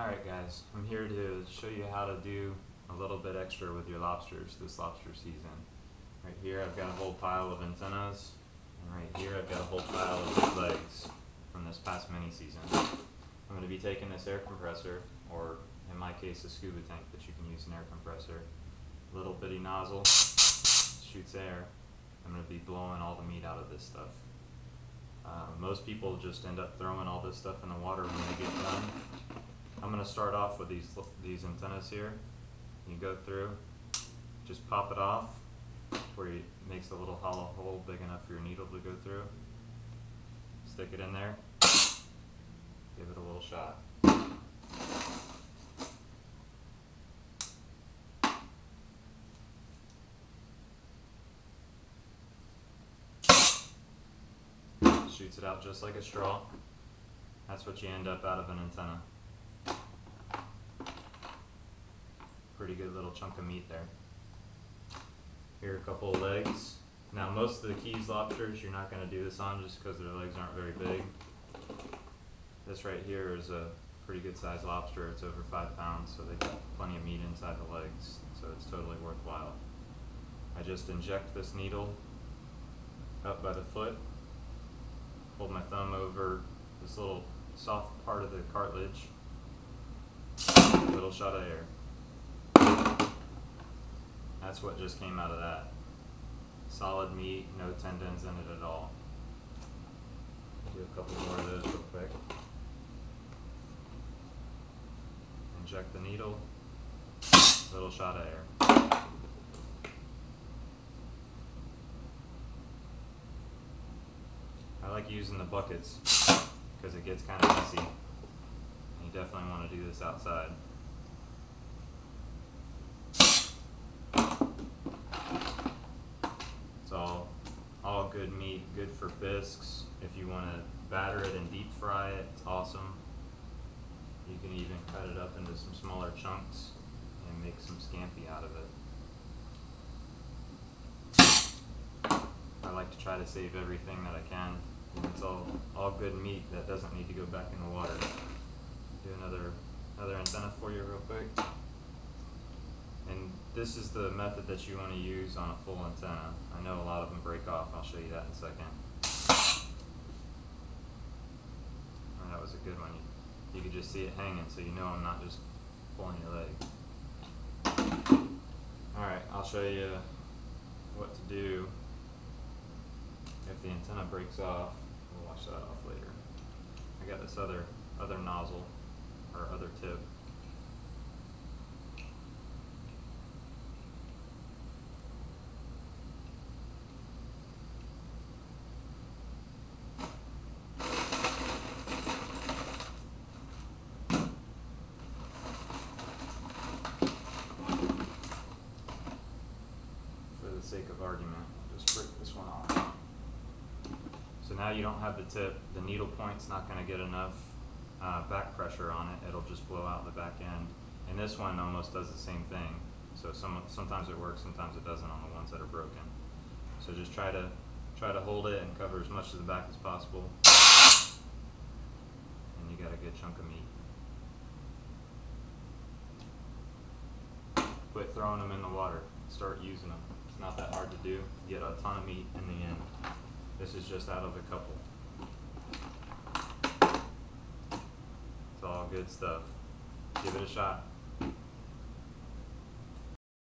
Alright guys, I'm here to show you how to do a little bit extra with your lobsters this lobster season. Right here I've got a whole pile of antennas, and right here I've got a whole pile of legs from this past mini season. I'm going to be taking this air compressor, or in my case a scuba tank, but you can use an air compressor, little bitty nozzle, shoots air, I'm going to be blowing all the meat out of this stuff. Uh, most people just end up throwing all this stuff in the water when they get done. To start off with these these antennas here. You go through, just pop it off where it makes a little hollow hole big enough for your needle to go through. Stick it in there. Give it a little shot. Shoots it out just like a straw. That's what you end up out of an antenna. Pretty good little chunk of meat there. Here are a couple of legs. Now most of the Keys lobsters you're not going to do this on just because their legs aren't very big. This right here is a pretty good sized lobster. It's over five pounds, so they got plenty of meat inside the legs, so it's totally worthwhile. I just inject this needle up by the foot, hold my thumb over this little soft part of the cartilage, little shot of air. That's what just came out of that. Solid meat, no tendons in it at all. Do a couple more of those real quick. Inject the needle, little shot of air. I like using the buckets because it gets kind of messy. You definitely want to do this outside. It's all, all good meat, good for bisques. If you want to batter it and deep fry it, it's awesome. You can even cut it up into some smaller chunks and make some scampi out of it. I like to try to save everything that I can. It's all, all good meat that doesn't need to go back in the water. Do another, another antenna for you real quick. This is the method that you want to use on a full antenna. I know a lot of them break off. I'll show you that in a second. Oh, that was a good one. You, you could just see it hanging, so you know I'm not just pulling your leg. Alright, I'll show you what to do if the antenna breaks off. We'll wash that off later. I got this other other nozzle or other tip. For the sake argument, just this one off. So now you don't have the tip, the needle point's not gonna get enough uh, back pressure on it, it'll just blow out the back end. And this one almost does the same thing. So some, sometimes it works, sometimes it doesn't on the ones that are broken. So just try to, try to hold it and cover as much of the back as possible. And you got a good chunk of meat. Quit throwing them in the water, start using them. It's not that hard to do, you get a ton of meat in the end. This is just out of a couple. It's all good stuff. Give it a shot.